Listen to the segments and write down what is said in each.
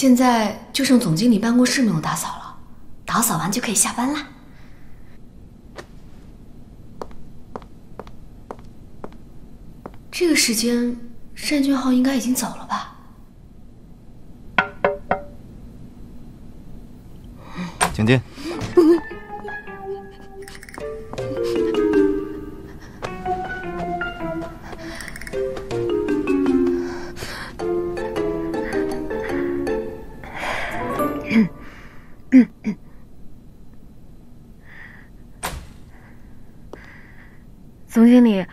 现在就剩总经理办公室没有打扫了，打扫完就可以下班啦。这个时间，单俊浩应该已经走了吧？请进。总经理，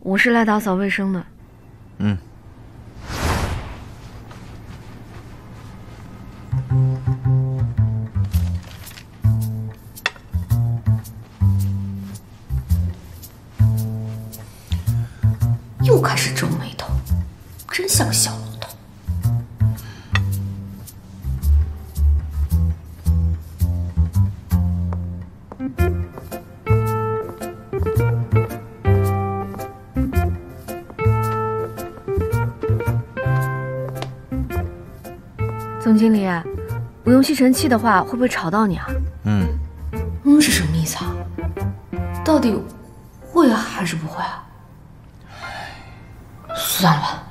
我是来打扫卫生的。嗯。又开始皱眉头，真像个小总经理，我用吸尘器的话，会不会吵到你啊？嗯。嗯是什么意思啊？到底会还是不会啊？算了吧。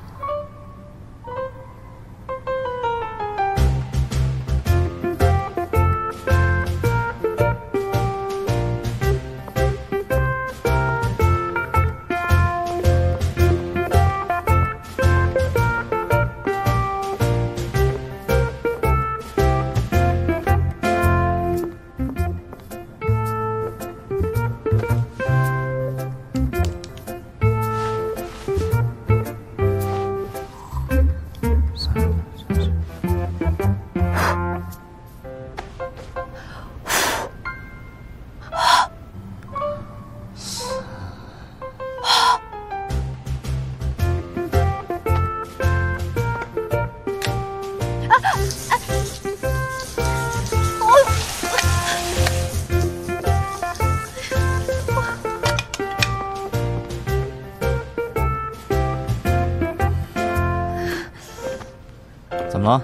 了？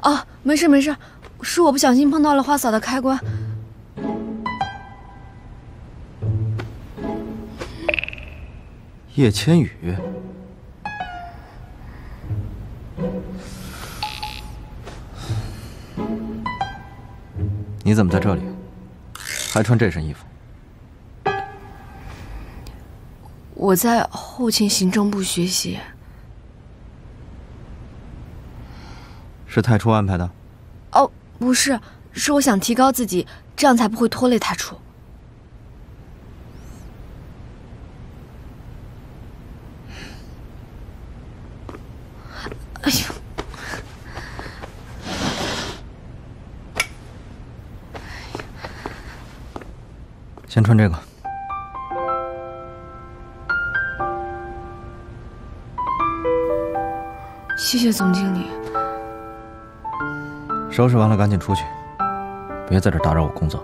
啊，没事没事，是我不小心碰到了花洒的开关。叶千羽，你怎么在这里？还穿这身衣服？我在后勤行政部学习。是太初安排的？哦，不是，是我想提高自己，这样才不会拖累太初。哎呦！先穿这个。谢谢总经理。收拾完了赶紧出去，别在这打扰我工作。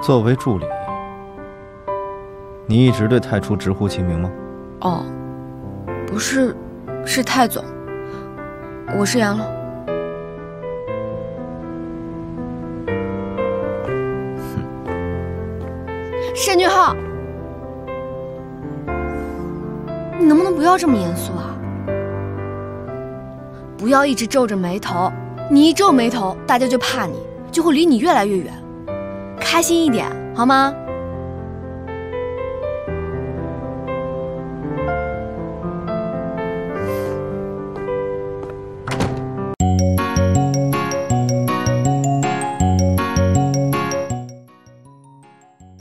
作为助理，你一直对太初直呼其名吗？哦，不是，是太总。我是杨龙。沈俊浩，你能不能不要这么严肃啊？不要一直皱着眉头，你一皱眉头，大家就怕你，就会离你越来越远。开心一点好吗？